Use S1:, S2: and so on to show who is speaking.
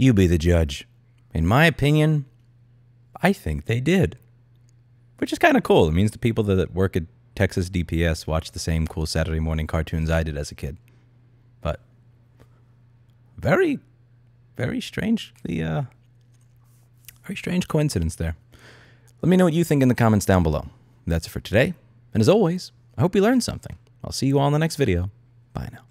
S1: You be the judge. In my opinion, I think they did. Which is kind of cool. It means the people that work at Texas DPS watch the same cool Saturday morning cartoons I did as a kid. But very, very strangely, uh, very strange coincidence there. Let me know what you think in the comments down below. That's it for today. And as always, I hope you learned something. I'll see you all in the next video. Bye now.